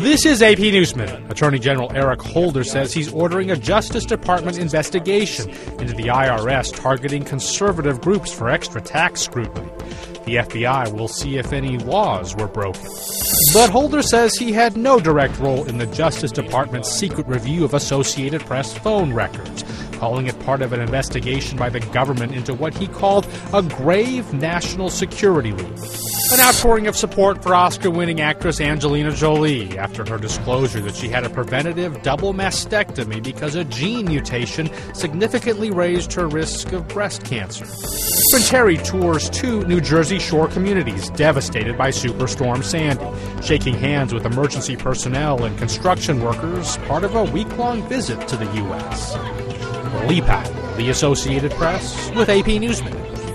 This is AP Newsminute. Attorney General Eric Holder says he's ordering a Justice Department investigation into the IRS targeting conservative groups for extra tax scrutiny. The FBI will see if any laws were broken. But Holder says he had no direct role in the Justice Department's secret review of Associated Press phone records, calling it part of an investigation by the government into what he called a grave national security leak. An outpouring of support for Oscar winning actress Angelina Jolie after her disclosure that she had a preventative double mastectomy because a gene mutation significantly raised her risk of breast cancer. Harry tours two New Jersey shore communities devastated by Superstorm Sandy, shaking hands with emergency personnel and construction workers, part of a week long visit to the U.S. Lee Powell, The Associated Press, with AP Newsminute.